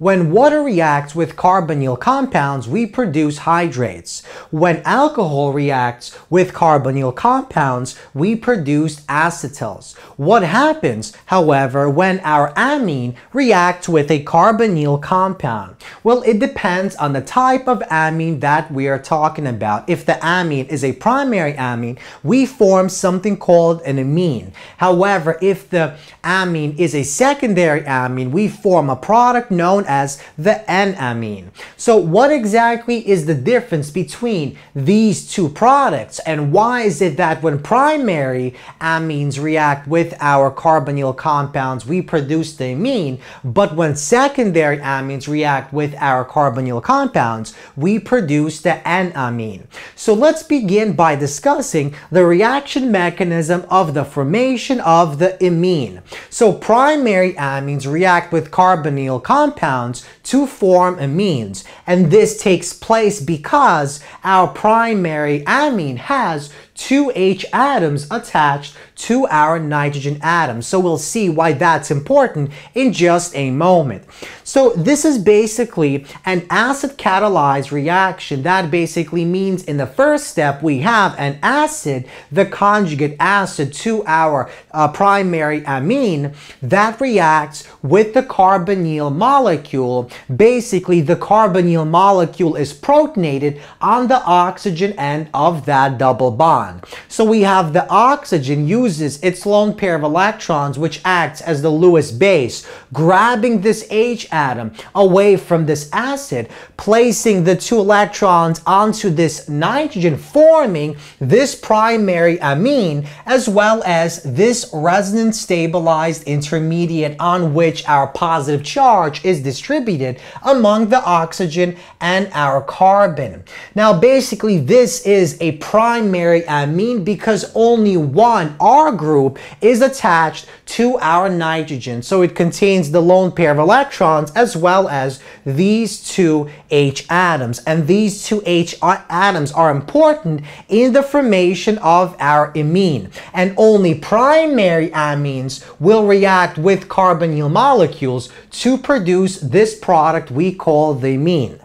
When water reacts with carbonyl compounds, we produce hydrates. When alcohol reacts with carbonyl compounds, we produce acetals. What happens, however, when our amine reacts with a carbonyl compound? Well, it depends on the type of amine that we are talking about. If the amine is a primary amine, we form something called an imine. However, if the amine is a secondary amine, we form a product known as the enamine. So what exactly is the difference between these two products and why is it that when primary amines react with our carbonyl compounds we produce the imine but when secondary amines react with our carbonyl compounds we produce the enamine. So let's begin by discussing the reaction mechanism of the formation of the imine. So primary amines react with carbonyl compounds to form imines. And this takes place because our primary amine has two H atoms attached to our nitrogen atom. So we'll see why that's important in just a moment. So this is basically an acid catalyzed reaction. That basically means in the first step we have an acid, the conjugate acid to our uh, primary amine that reacts with the carbonyl molecule. Basically the carbonyl molecule is protonated on the oxygen end of that double bond. So we have the oxygen uses its lone pair of electrons which acts as the Lewis base, grabbing this H atom away from this acid, placing the two electrons onto this nitrogen, forming this primary amine, as well as this resonance stabilized intermediate on which our positive charge is distributed among the oxygen and our carbon. Now basically this is a primary amine because only one R group is attached to our nitrogen. So it contains the lone pair of electrons as well as these two H atoms. And these two H atoms are important in the formation of our amine. And only primary amines will react with carbonyl molecules to produce this product we call the imine.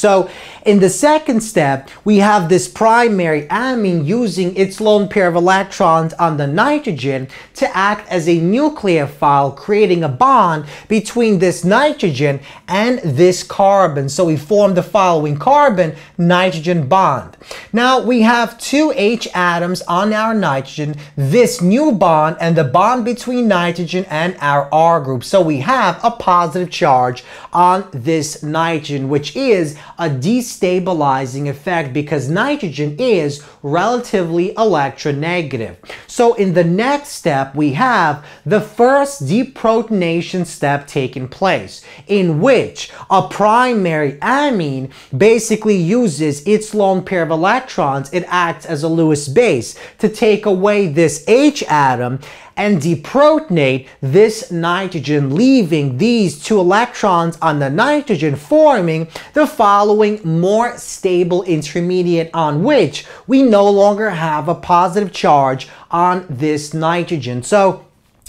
So in the second step, we have this primary amine using its lone pair of electrons on the nitrogen to act as a nucleophile, creating a bond between this nitrogen and this carbon. So we form the following carbon-nitrogen bond. Now we have two H atoms on our nitrogen, this new bond and the bond between nitrogen and our R group. So we have a positive charge on this nitrogen, which is a destabilizing effect because nitrogen is relatively electronegative. So in the next step, we have the first deprotonation step taking place in which a primary amine basically uses its lone pair of electrons. It acts as a Lewis base to take away this H atom and deprotonate this nitrogen, leaving these two electrons on the nitrogen, forming the following more stable intermediate on which we no longer have a positive charge on this nitrogen. So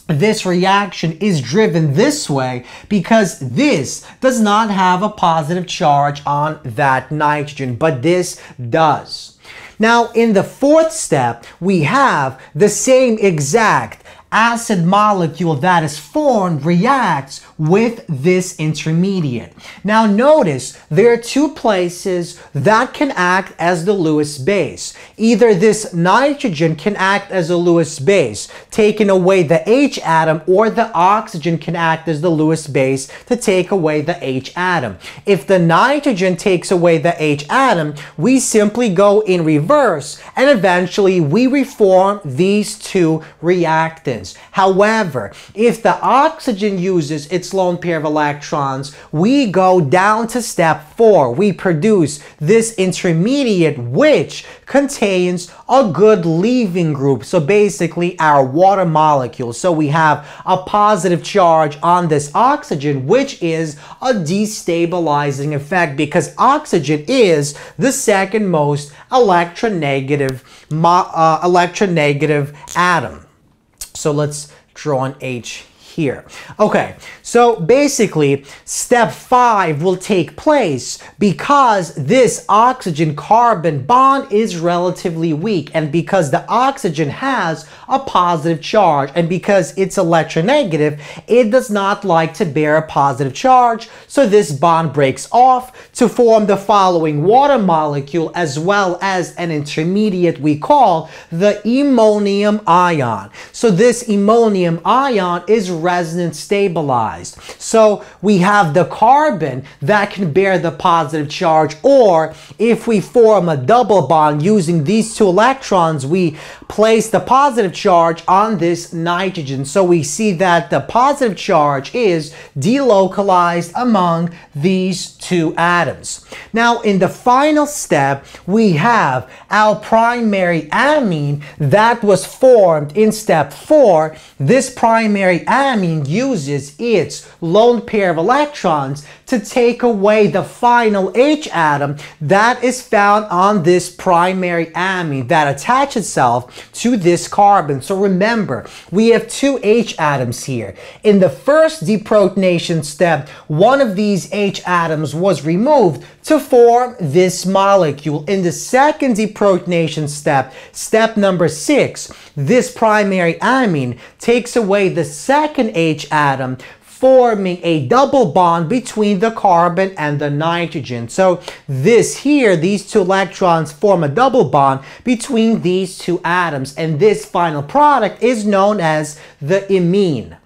this reaction is driven this way because this does not have a positive charge on that nitrogen, but this does. Now, in the fourth step, we have the same exact acid molecule that is formed reacts with this intermediate. Now notice there are two places that can act as the Lewis base. Either this nitrogen can act as a Lewis base, taking away the H atom, or the oxygen can act as the Lewis base to take away the H atom. If the nitrogen takes away the H atom, we simply go in reverse and eventually we reform these two reactants. However, if the oxygen uses its lone pair of electrons, we go down to step four. We produce this intermediate which contains a good leaving group. So basically our water molecule. So we have a positive charge on this oxygen, which is a destabilizing effect because oxygen is the second most electronegative, uh, electronegative atom. So let's draw an H here. Okay, so basically step five will take place because this oxygen carbon bond is relatively weak and because the oxygen has a positive charge and because it's electronegative, it does not like to bear a positive charge. So this bond breaks off to form the following water molecule as well as an intermediate we call the ammonium ion. So this ammonium ion is resonance stabilized. So we have the carbon that can bear the positive charge or if we form a double bond using these two electrons, we place the positive charge on this nitrogen. So we see that the positive charge is delocalized among these two atoms. Now in the final step, we have our primary amine that was formed in step four. This primary amine uses its lone pair of electrons to take away the final H atom that is found on this primary amine that attach itself to this carbon. So remember, we have two H atoms here. In the first deprotonation step, one of these H atoms was removed to form this molecule. In the second deprotonation step, step number six, this primary amine takes away the second H atom forming a double bond between the carbon and the nitrogen. So this here, these two electrons form a double bond between these two atoms. And this final product is known as the imine.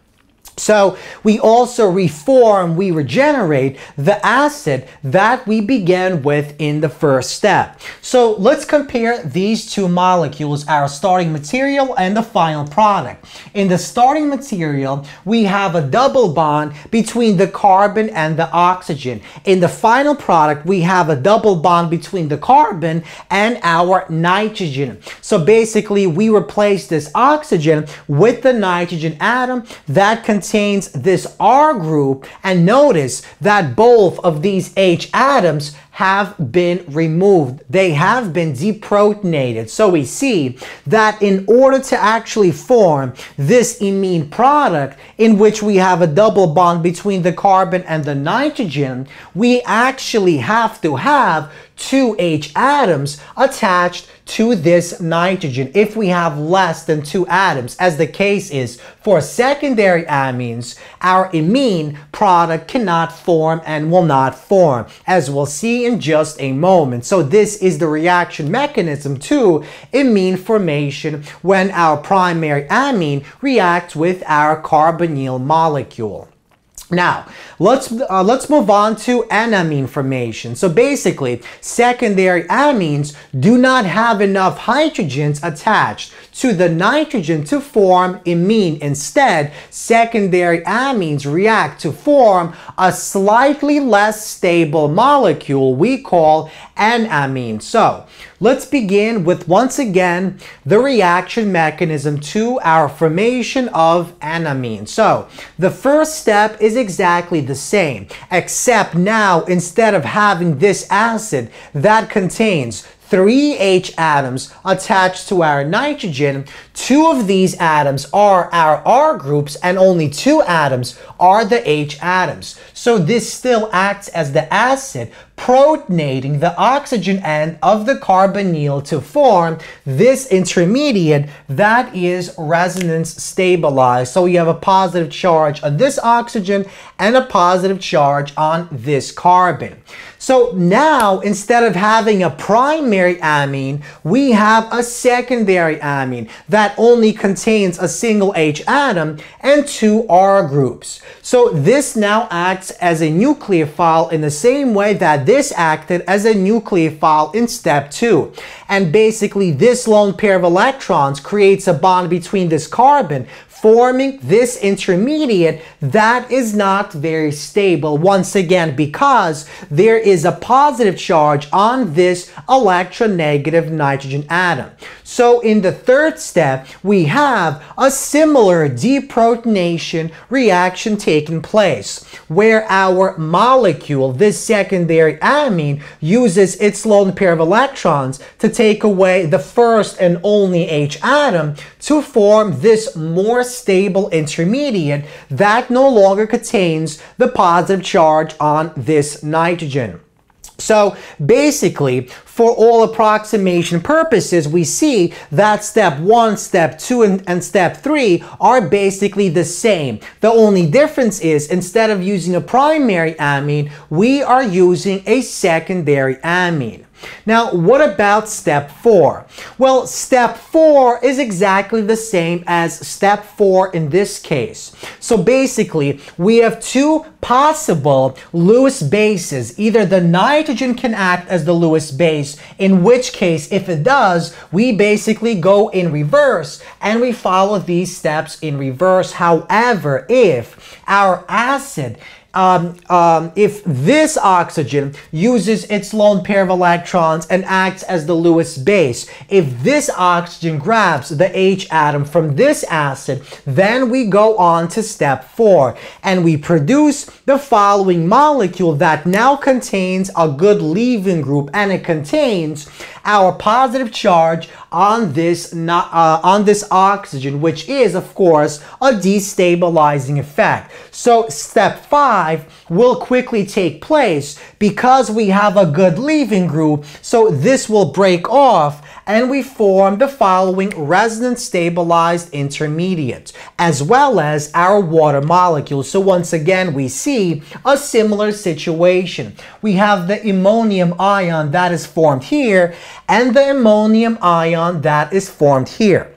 So we also reform, we regenerate the acid that we began with in the first step. So let's compare these two molecules, our starting material and the final product. In the starting material, we have a double bond between the carbon and the oxygen. In the final product, we have a double bond between the carbon and our nitrogen. So basically, we replace this oxygen with the nitrogen atom that contains contains this R group and notice that both of these H atoms have been removed. They have been deprotonated. So we see that in order to actually form this imine product in which we have a double bond between the carbon and the nitrogen, we actually have to have two H atoms attached to this nitrogen if we have less than two atoms, as the case is for secondary amines, our imine product cannot form and will not form, as we'll see in just a moment. So this is the reaction mechanism to imine formation when our primary amine reacts with our carbonyl molecule. Now, let's uh, let's move on to enamine formation. So basically, secondary amines do not have enough hydrogens attached to the nitrogen to form imine. Instead, secondary amines react to form a slightly less stable molecule we call an amine. So, let's begin with once again the reaction mechanism to our formation of an amine. So, the first step is exactly the same, except now instead of having this acid that contains three H atoms attached to our nitrogen. Two of these atoms are our R groups and only two atoms are the H atoms. So this still acts as the acid protonating the oxygen end of the carbonyl to form this intermediate that is resonance stabilized. So you have a positive charge on this oxygen and a positive charge on this carbon. So now, instead of having a primary amine, we have a secondary amine that only contains a single H atom and two R groups. So this now acts as a nucleophile in the same way that this acted as a nucleophile in step two. And basically this lone pair of electrons creates a bond between this carbon forming this intermediate that is not very stable once again because there is a positive charge on this electronegative nitrogen atom. So in the third step, we have a similar deprotonation reaction taking place where our molecule, this secondary amine, uses its lone pair of electrons to take away the first and only H atom to form this more stable intermediate that no longer contains the positive charge on this nitrogen. So basically, for all approximation purposes, we see that step one, step two, and, and, step three are basically the same. The only difference is instead of using a primary amine, we are using a secondary amine. Now, what about step four? Well, step four is exactly the same as step four in this case. So basically, we have two possible Lewis bases. Either the nitrogen can act as the Lewis base, in which case, if it does, we basically go in reverse and we follow these steps in reverse. However, if our acid um, um, if this oxygen uses its lone pair of electrons and acts as the Lewis base, if this oxygen grabs the H atom from this acid, then we go on to step four and we produce the following molecule that now contains a good leaving group and it contains our positive charge on this uh, on this oxygen, which is of course a destabilizing effect. So step five will quickly take place because we have a good leaving group. So this will break off and we form the following resonance stabilized intermediate, as well as our water molecule. So once again, we see a similar situation. We have the ammonium ion that is formed here, and the ammonium ion that is formed here.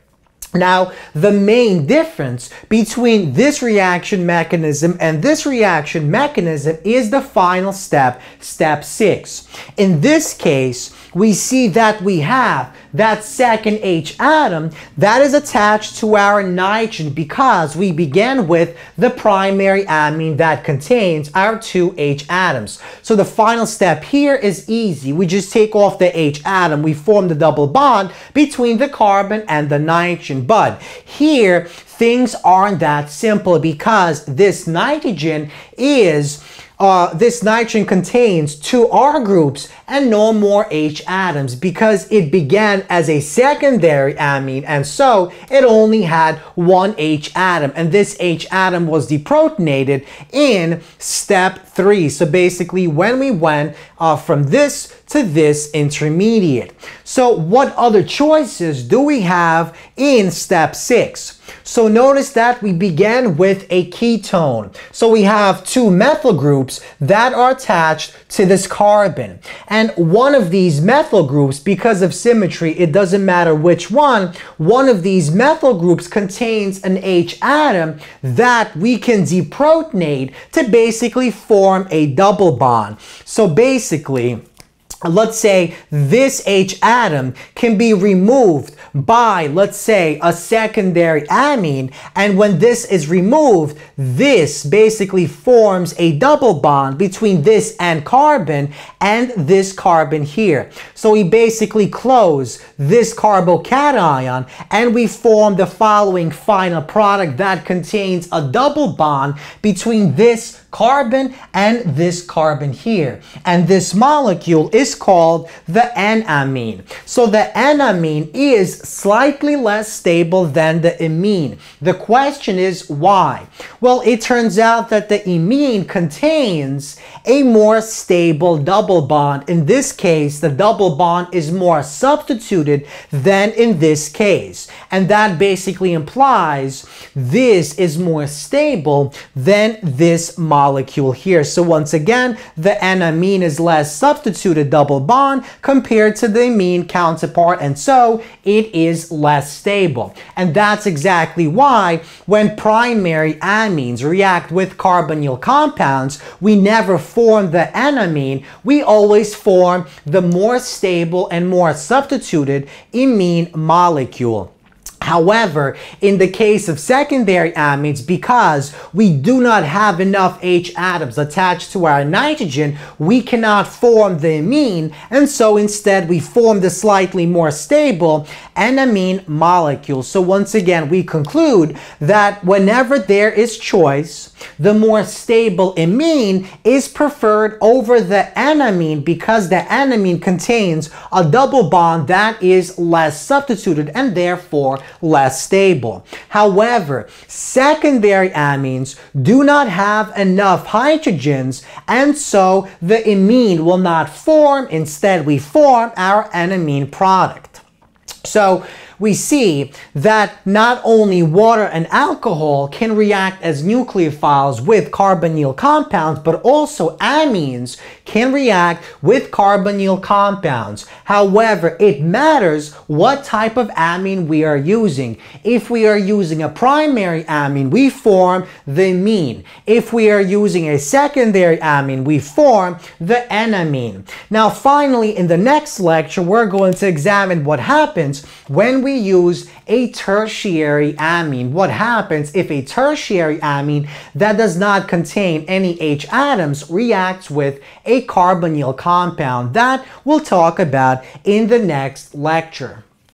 Now, the main difference between this reaction mechanism and this reaction mechanism is the final step, step six. In this case, we see that we have that second H atom that is attached to our nitrogen because we began with the primary amine that contains our two H atoms. So the final step here is easy. We just take off the H atom. We form the double bond between the carbon and the nitrogen. But here, things aren't that simple because this nitrogen is uh, this nitrogen contains two R groups and no more H atoms because it began as a secondary amine and so it only had one H atom and this H atom was deprotonated in step three. So basically when we went uh, from this to this intermediate. So what other choices do we have in step six? So notice that we began with a ketone. So we have two methyl groups that are attached to this carbon. And one of these methyl groups, because of symmetry, it doesn't matter which one, one of these methyl groups contains an H atom that we can deprotonate to basically form a double bond. So basically, Uh, let's say this H atom can be removed by, let's say, a secondary amine. And when this is removed, this basically forms a double bond between this and carbon and this carbon here. So we basically close this carbocation and we form the following final product that contains a double bond between this carbon and this carbon here. And this molecule is called the enamine. So the enamine is slightly less stable than the imine. The question is why? Well, it turns out that the imine contains a more stable double bond. In this case, the double bond is more substituted than in this case. And that basically implies this is more stable than this molecule molecule here. So once again, the enamine is less substituted double bond compared to the imine counterpart, and so it is less stable. And that's exactly why when primary amines react with carbonyl compounds, we never form the enamine, we always form the more stable and more substituted imine molecule. However, in the case of secondary amines, because we do not have enough H atoms attached to our nitrogen, we cannot form the imine, and so instead we form the slightly more stable enamine molecule. So once again, we conclude that whenever there is choice, the more stable imine is preferred over the enamine because the enamine contains a double bond that is less substituted and therefore less stable. However, secondary amines do not have enough hydrogens and so the imine will not form. Instead, we form our enamine product. So we see that not only water and alcohol can react as nucleophiles with carbonyl compounds, but also amines can react with carbonyl compounds. However, it matters what type of amine we are using. If we are using a primary amine, we form the imine. If we are using a secondary amine, we form the enamine. Now, finally, in the next lecture, we're going to examine what happens when we we use a tertiary amine. What happens if a tertiary amine that does not contain any H atoms reacts with a carbonyl compound? That we'll talk about in the next lecture.